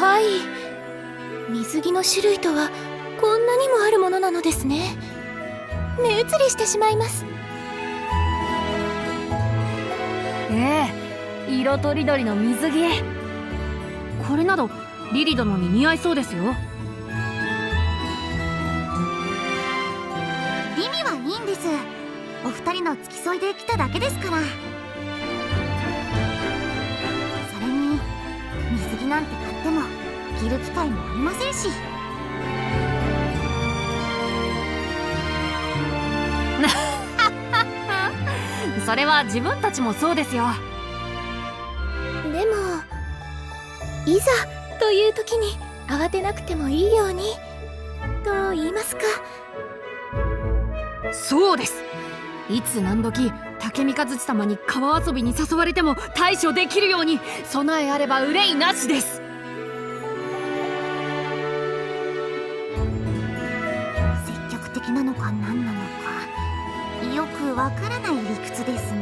はい。水着の種類とはこんなにもあるものなのですね。目移りしてしまいます。ええ色とりどりの水着これなどリリ殿に似合いそうですよ。リミはいいんです。お二人の付き添いで来ただけですからし それは自分たちもそうですよ。でもいざという時に慌てなくてもいいようにと言いますか。そうです。いつ何時竹三和様に川遊びに誘われても対処できるように備えあれば憂いなしですなのか何なのかよくわからない理屈ですね。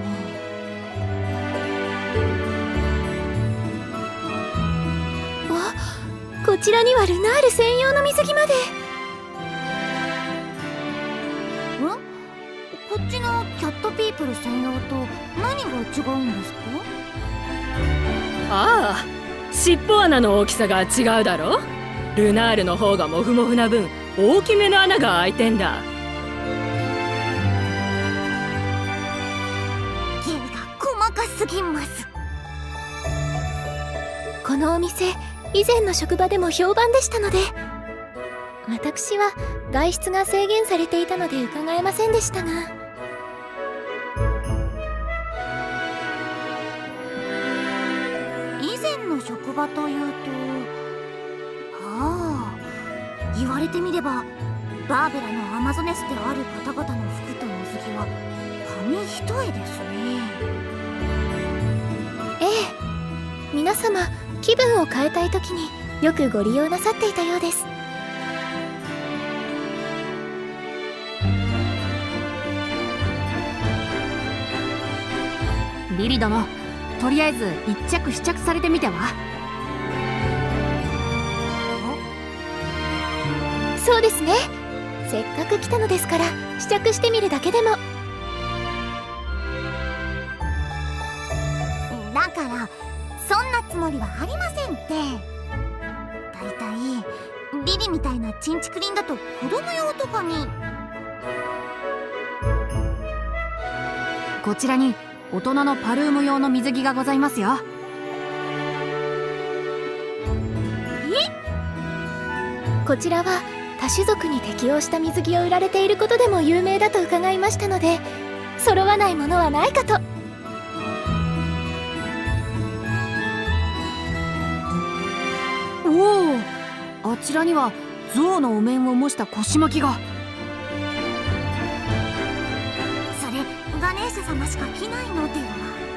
あこちらにはルナール専用の水着まで。んこっちのキャットピープル専用と何が違うんですか？ああ尻尾穴の大きさが違うだろ？ルナールの方がモフモフな分大きめの穴が開いてんだ。芸が細かすぎます。このお店以前の職場でも評判でしたので私は外出が制限されていたので伺えませんでしたが。以前の職場というとああ。言われてみればバーベラのアマゾネスである方々の服と水着は紙一重ですね。ええ。皆様気分を変えたい時によくご利用なさっていたようです。リリ殿とりあえず一着試着されてみては？そうですね。せっかく来たのですから試着してみるだけでも。だからそんなつもりはありませんって。だいたいリリみたいなチンチクリンだと子供用とかに。こちらに大人のパルーム用の水着がございますよ。こちらは多種族に適応した水着を売られていることでも有名だと伺いましたので揃わないものはないかと。おおあちらには象のお面を模した腰巻きが。それガネーシャ様しか着ないのでは？